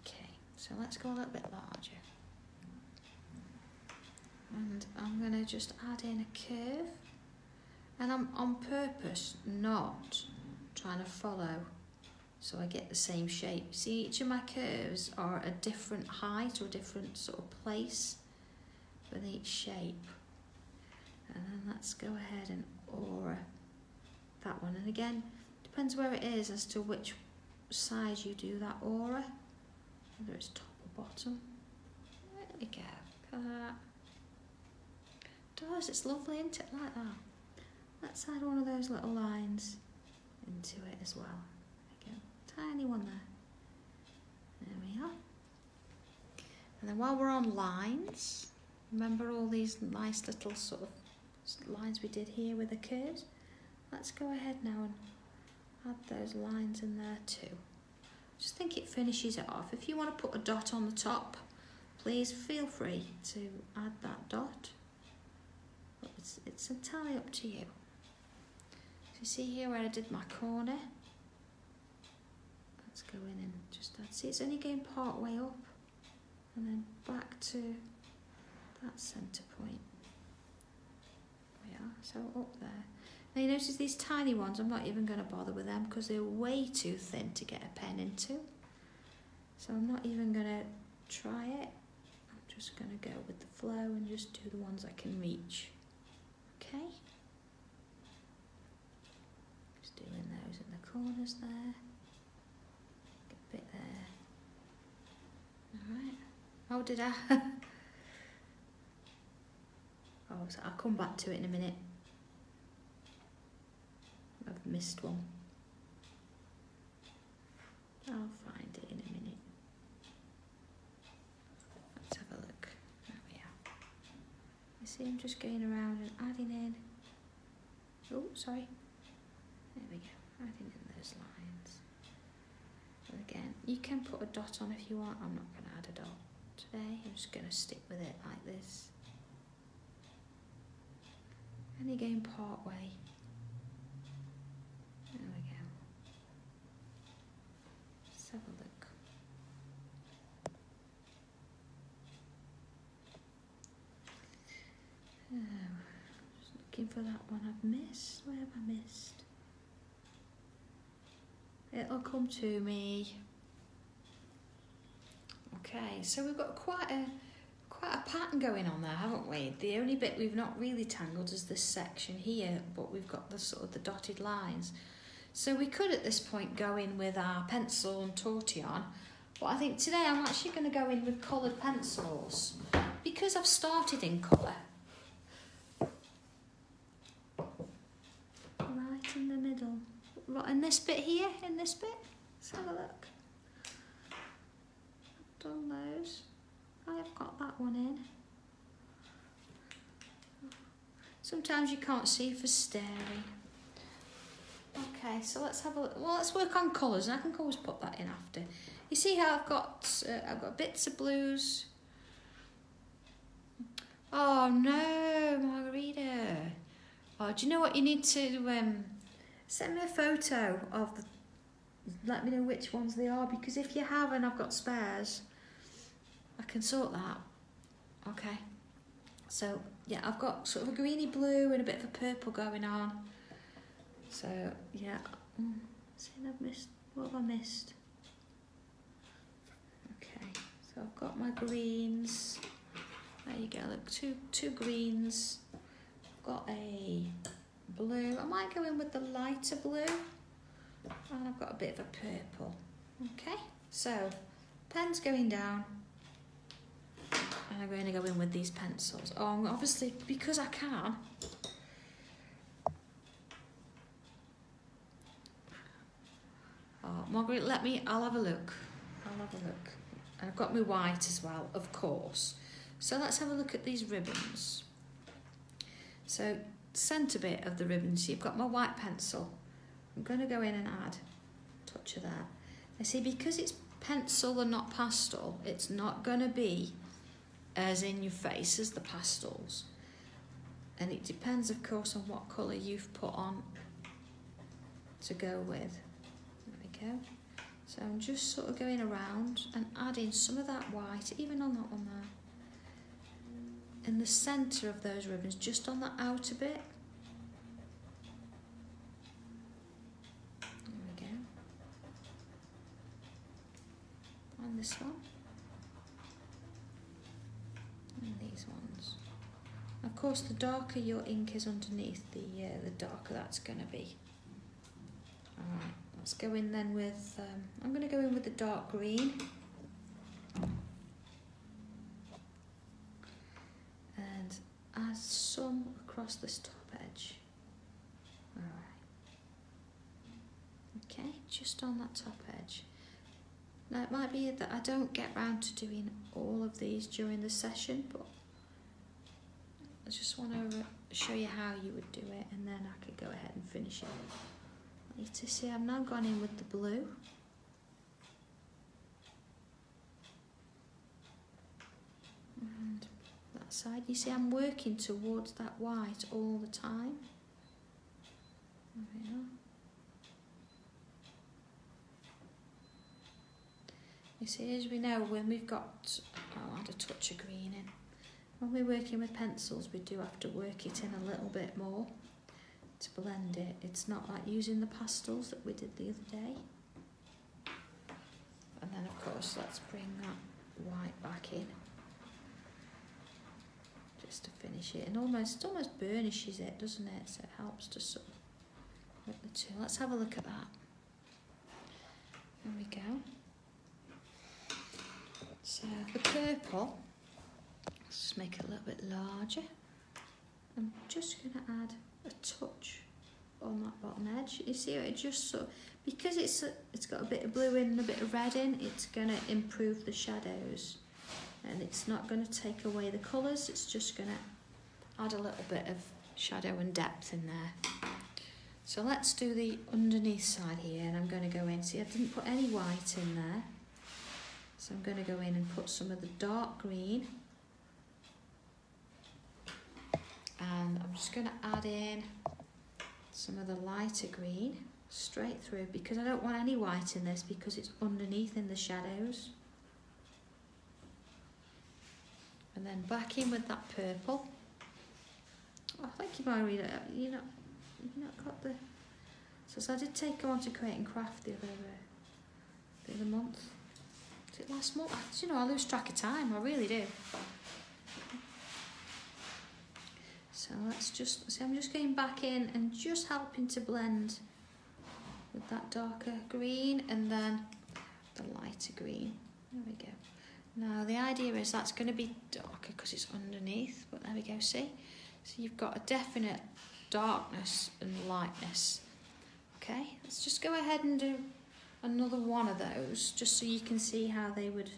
Okay, so let's go a little bit larger. And I'm going to just add in a curve. And I'm on purpose not trying to follow so I get the same shape. See, each of my curves are a different height or a different sort of place with each shape. And then let's go ahead and aura that one. And again, depends where it is as to which side you do that aura, whether it's top or bottom. There we go, look at that. Does, it's lovely, isn't it, like that? Let's add one of those little lines into it as well. Go, tiny one there. There we are. And then while we're on lines, remember all these nice little sort of lines we did here with the curves? Let's go ahead now and add those lines in there too. Just think it finishes it off. If you want to put a dot on the top, please feel free to add that dot. It's, it's entirely up to you. So you see here where I did my corner? Let's go in and just add. See, it's only going part way up and then back to that centre point. Yeah, so up there. Now you notice these tiny ones, I'm not even going to bother with them because they're way too thin to get a pen into. So I'm not even going to try it. I'm just going to go with the flow and just do the ones I can reach. Okay? Just doing those in the corners there. A bit there. Alright. Oh, did I? [laughs] oh, so I'll come back to it in a minute. I've missed one. I'll find it in a minute. Let's have a look. There we are. You see I'm just going around and adding in. Oh, sorry. There we go. Adding in those lines. And again, you can put a dot on if you want. I'm not going to add a dot today. I'm just going to stick with it like this. And again, part way. There we go. Let's have a look. Oh, just looking for that one I've missed. Where have I missed? It'll come to me. Okay, so we've got quite a quite a pattern going on there, haven't we? The only bit we've not really tangled is this section here, but we've got the sort of the dotted lines. So we could at this point go in with our pencil and tortillon, but I think today I'm actually going to go in with coloured pencils because I've started in colour. Right in the middle. In this bit here, in this bit. Let's have a look. I've done those. I have got that one in. Sometimes you can't see for staring. Okay, so let's have a look. Well, let's work on colours, and I can always put that in after. You see how I've got uh, I've got bits of blues. Oh no, Margarita. Oh, do you know what you need to um, send me a photo of the. Let me know which ones they are because if you have and I've got spares, I can sort that. Okay. So yeah, I've got sort of a greeny blue and a bit of a purple going on. So yeah, mm, see I've missed, what have I missed? Okay, so I've got my greens. There you go, look, two, two greens. I've got a blue, I might go in with the lighter blue. And I've got a bit of a purple. Okay, so pen's going down. And I'm going to go in with these pencils. Oh, I'm obviously, because I can, Oh, Margaret, let me, I'll have a look. I'll have a look. And I've got my white as well, of course. So let's have a look at these ribbons. So centre bit of the ribbon. So you've got my white pencil. I'm going to go in and add a touch of that. I see because it's pencil and not pastel, it's not going to be as in your face as the pastels. And it depends, of course, on what colour you've put on to go with. There we go. So I'm just sort of going around and adding some of that white, even on that one there in the centre of those ribbons, just on the outer bit. There we go. And this one. And these ones. Of course, the darker your ink is underneath, the uh, the darker that's going to be. All right, let's go in then with. Um, I'm going to go in with the dark green. Add some across this top edge. Alright. Okay, just on that top edge. Now it might be that I don't get round to doing all of these during the session, but I just want to show you how you would do it and then I could go ahead and finish it. You to see I've now gone in with the blue. And that side. You see I'm working towards that white all the time. You see, as we know, when we've got, oh, I'll add a touch of green in. When we're working with pencils, we do have to work it in a little bit more to blend it. It's not like using the pastels that we did the other day. And then, of course, let's bring that white back in just to finish it and almost almost burnishes it doesn't it? So it helps to sort of the two. Let's have a look at that. There we go. So the purple let's just make it a little bit larger. I'm just going to add a touch on that bottom edge. You see it just so because it's a, it's got a bit of blue in and a bit of red in it's going to improve the shadows and it's not going to take away the colours it's just going to add a little bit of shadow and depth in there. So let's do the underneath side here and I'm going to go in see I didn't put any white in there. So I'm going to go in and put some of the dark green. And I'm just going to add in some of the lighter green straight through because I don't want any white in this because it's underneath in the shadows and then back in with that purple. Oh, think you, Marina. You know, you've not got the. So, so I did take on to Create and Craft the other uh, the other month. Was it last month? You know, I lose track of time. I really do. So let's just see. I'm just going back in and just helping to blend with that darker green and then the lighter green. There we go. Now the idea is that's going to be darker because it's underneath, but there we go, see? So you've got a definite darkness and lightness. Okay, let's just go ahead and do another one of those, just so you can see how they would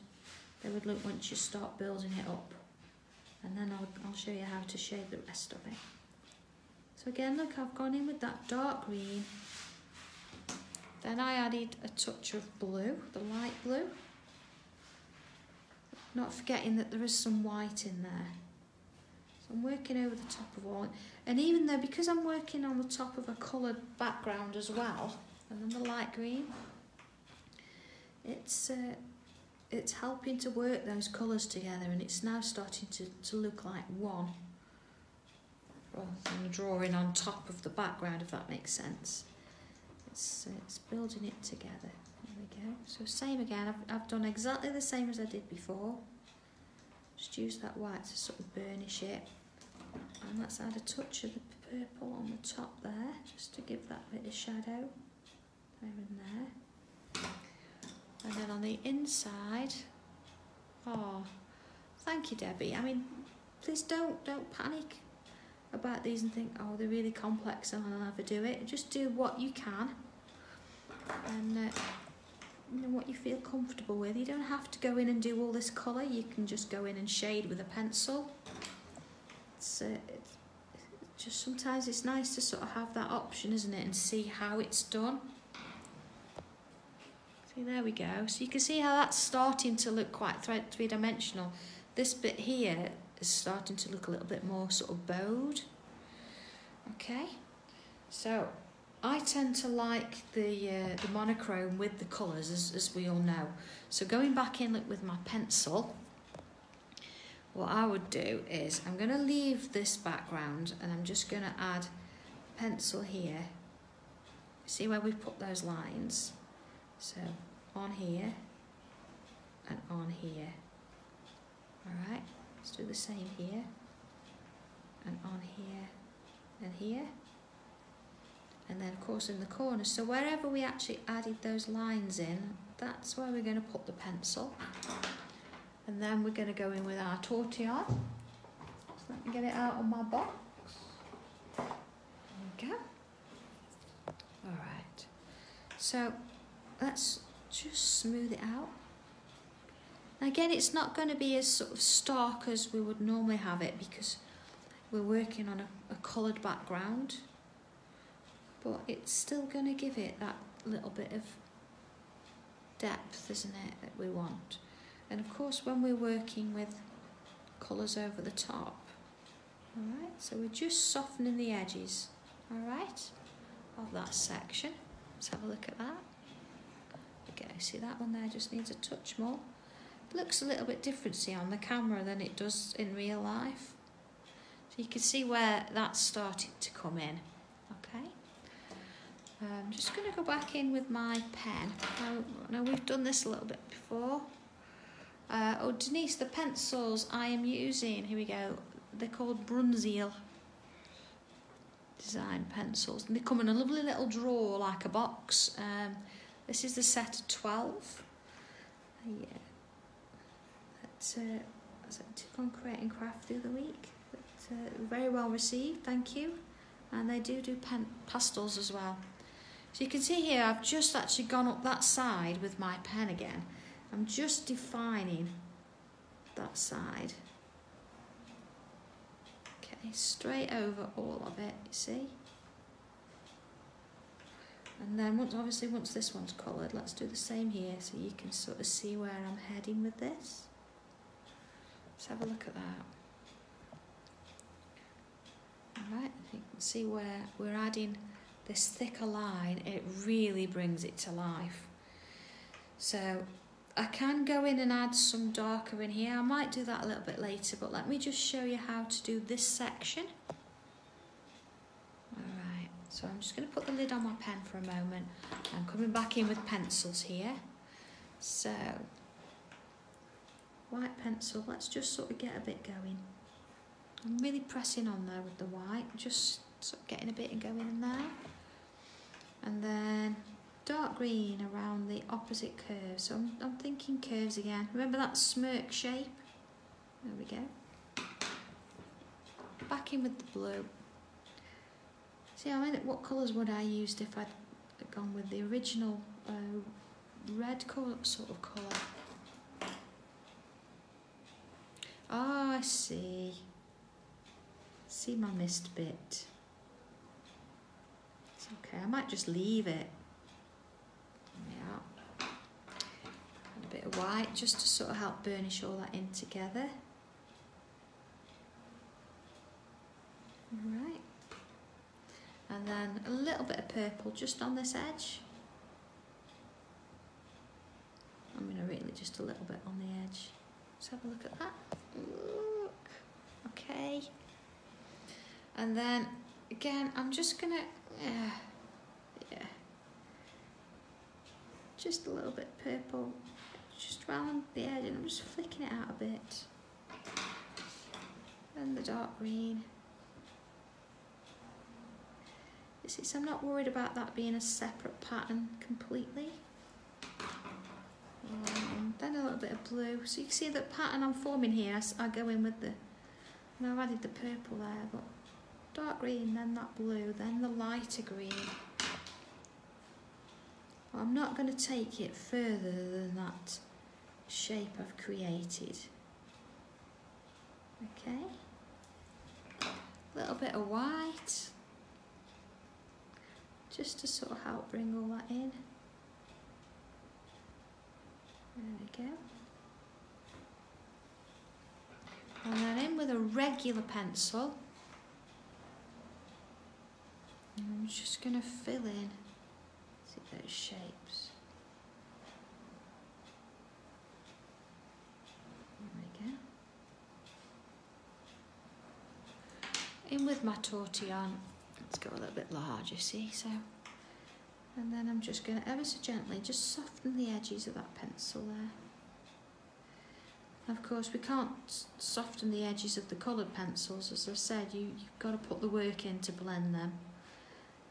they would look once you start building it up. And then I'll, I'll show you how to shade the rest of it. So again, look, I've gone in with that dark green. Then I added a touch of blue, the light blue. Not forgetting that there is some white in there. So I'm working over the top of all. And even though, because I'm working on the top of a coloured background as well, and then the light green, it's uh, it's helping to work those colours together and it's now starting to, to look like one than drawing on top of the background if that makes sense. It's, uh, it's building it together. So same again, I've, I've done exactly the same as I did before. Just use that white to sort of burnish it. And let's add a touch of the purple on the top there, just to give that bit of shadow. There and there. And then on the inside, oh, thank you Debbie. I mean, please don't, don't panic about these and think, oh, they're really complex and I'll never do it. Just do what you can. And uh, you know, what you feel comfortable with. You don't have to go in and do all this colour. You can just go in and shade with a pencil. It's, uh, it's just sometimes it's nice to sort of have that option, isn't it, and see how it's done. See, there we go. So you can see how that's starting to look quite three-dimensional. This bit here is starting to look a little bit more sort of bowed. Okay, so I tend to like the uh, the monochrome with the colours, as, as we all know. So going back in with my pencil, what I would do is I'm going to leave this background and I'm just going to add pencil here. See where we've put those lines? So on here and on here. Alright, let's do the same here and on here and here. And then of course in the corner, so wherever we actually added those lines in, that's where we're going to put the pencil. And then we're going to go in with our tortillon. So let me get it out of my box. There we go. Alright, so let's just smooth it out. again, it's not going to be as sort of stark as we would normally have it because we're working on a, a coloured background. But it's still going to give it that little bit of depth, isn't it, that we want. And of course, when we're working with colours over the top, all right, so we're just softening the edges, all right, of that section. Let's have a look at that. Okay, see that one there just needs a touch more. It looks a little bit different, see, on the camera than it does in real life. So you can see where that's starting to come in? I'm just going to go back in with my pen. Now, we've done this a little bit before. Uh, oh, Denise, the pencils I am using, here we go, they're called Bruynzeel design pencils. And they come in a lovely little drawer like a box. Um, this is the set of 12. Yeah. That's, uh, that's took on Create and Craft the other week. But, uh, very well received, thank you. And they do do pen pastels as well. So you can see here, I've just actually gone up that side with my pen again. I'm just defining that side. Okay, straight over all of it, you see? And then once, obviously once this one's coloured, let's do the same here so you can sort of see where I'm heading with this. Let's have a look at that. Alright, you can see where we're adding this thicker line, it really brings it to life. So I can go in and add some darker in here. I might do that a little bit later, but let me just show you how to do this section. Alright, so I'm just going to put the lid on my pen for a moment. I'm coming back in with pencils here. So, white pencil, let's just sort of get a bit going. I'm really pressing on there with the white, just sort of getting a bit and going in there. And then dark green around the opposite curve. So I'm, I'm thinking curves again. Remember that smirk shape? There we go. Back in with the blue. See, I mean, what colours would I used if I'd gone with the original uh, red colour, sort of colour? Oh, I see. See my missed bit. Okay, I might just leave it. Yeah, a bit of white just to sort of help burnish all that in together. Right, and then a little bit of purple just on this edge. I'm going to really just a little bit on the edge. Let's have a look at that. Look. Okay. And then again, I'm just going to, yeah, yeah, just a little bit purple just around the edge and I'm just flicking it out a bit. And the dark green. You see, so I'm not worried about that being a separate pattern completely. Um, then a little bit of blue. So you can see the pattern I'm forming here, I go in with the, and I've added the purple there, but dark green, then that blue, then the lighter green. I'm not going to take it further than that shape I've created. Okay. a little bit of white just to sort of help bring all that in. There we go. And then in with a regular pencil. I'm just going to fill in those shapes. There we go. In with my tortillon. Let's go a little bit large, you see? So, and then I'm just going to ever so gently just soften the edges of that pencil there. Of course, we can't soften the edges of the coloured pencils. As I said, you, you've got to put the work in to blend them.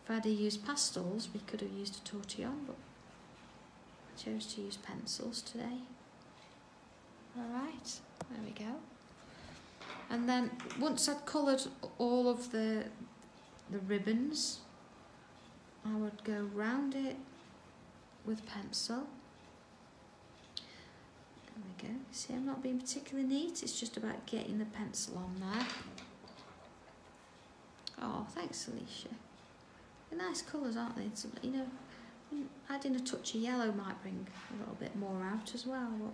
If I'd have used pastels, we could have used a tortillon, but I chose to use pencils today. Alright, there we go. And then once I'd coloured all of the, the ribbons, I would go round it with pencil there we go. See, I'm not being particularly neat. It's just about getting the pencil on there. Oh, thanks, Alicia. Nice colours, aren't they? You know, adding a touch of yellow might bring a little bit more out as well. But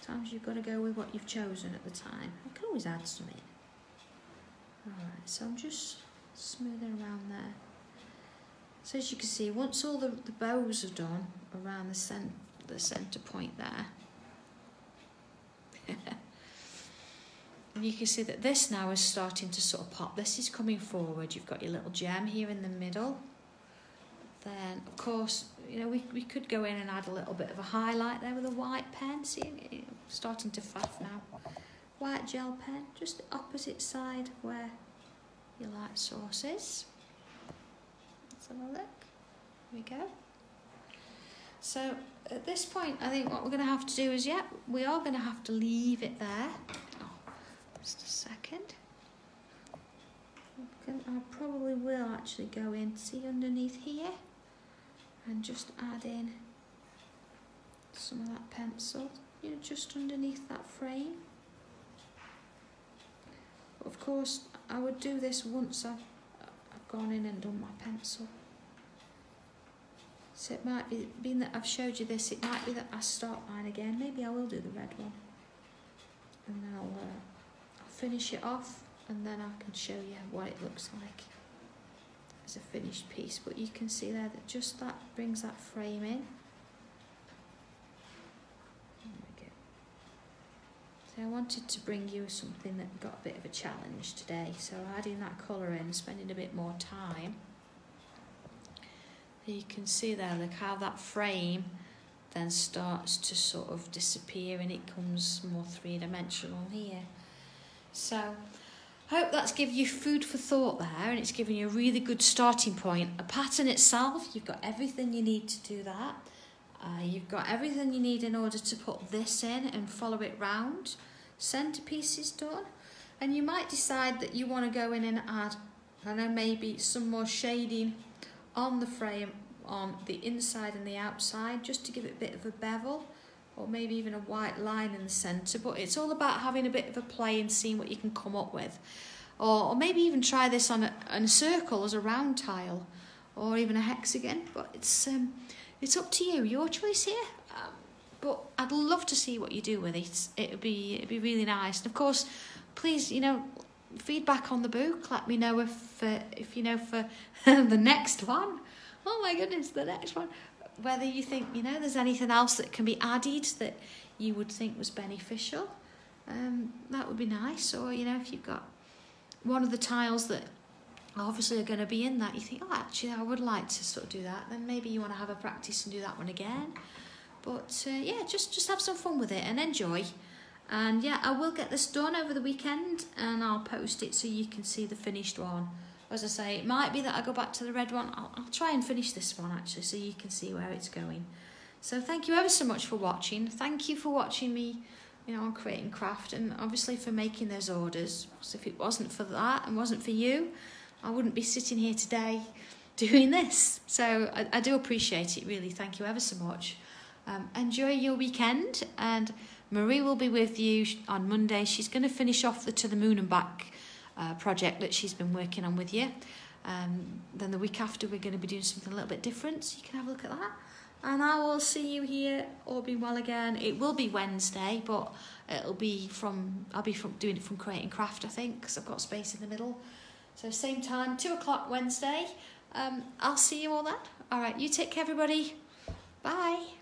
sometimes you've got to go with what you've chosen at the time. I can always add some in. Alright, so I'm just smoothing around there. So as you can see, once all the, the bows are done around the, cent the centre point there, [laughs] and you can see that this now is starting to sort of pop. This is coming forward. You've got your little gem here in the middle. Then, of course, you know, we, we could go in and add a little bit of a highlight there with a white pen. See, starting to faff now. White gel pen, just the opposite side where your light source is. Let's have a look. Here we go. So at this point, I think what we're going to have to do is, yeah, we are going to have to leave it there. Just a second. I probably will actually go in, see underneath here, and just add in some of that pencil, you know, just underneath that frame. Of course, I would do this once I've, I've gone in and done my pencil. So it might be, being that I've showed you this, it might be that I start mine again. Maybe I will do the red one. And then I'll, uh, finish it off and then I can show you what it looks like as a finished piece. But you can see there that just that brings that frame in. So I wanted to bring you something that got a bit of a challenge today. So adding that colour in, spending a bit more time you can see there like how that frame then starts to sort of disappear and it comes more three-dimensional here so hope that's given you food for thought there and it's given you a really good starting point. A pattern itself you've got everything you need to do that. Uh, you've got everything you need in order to put this in and follow it round. Centerpiece is done. And you might decide that you want to go in and add I know maybe some more shading on the frame on the inside and the outside just to give it a bit of a bevel or maybe even a white line in the centre but it's all about having a bit of a play and seeing what you can come up with or, or maybe even try this on a, on a circle as a round tile or even a hexagon but it's um, it's up to you your choice here um, but I'd love to see what you do with it it'd be it'd be really nice and of course please you know feedback on the book. Let me know if uh, if you know for [laughs] the next one. Oh my goodness, the next one. Whether you think you know there's anything else that can be added that you would think was beneficial, um, that would be nice. Or you know if you've got one of the tiles that obviously are going to be in that, you think, oh, actually, I would like to sort of do that. Then maybe you want to have a practice and do that one again. But uh, yeah, just just have some fun with it and enjoy. And yeah, I will get this done over the weekend and I'll post it so you can see the finished one. As I say, it might be that I go back to the red one. I'll, I'll try and finish this one actually so you can see where it's going. So thank you ever so much for watching. Thank you for watching me, you know, on Create and Craft and obviously for making those orders. Because if it wasn't for that and wasn't for you, I wouldn't be sitting here today [laughs] doing this. So I, I do appreciate it, really. Thank you ever so much. Um, enjoy your weekend and Marie will be with you on Monday. She's going to finish off the To the Moon and Back uh, project that she's been working on with you. Um, then the week after, we're going to be doing something a little bit different, so you can have a look at that. And I will see you here, all being well again. It will be Wednesday, but it'll be from, I'll be from doing it from Create and Craft, I think, because I've got space in the middle. So same time, 2 o'clock Wednesday. Um, I'll see you all then. All right, you take care, everybody. Bye.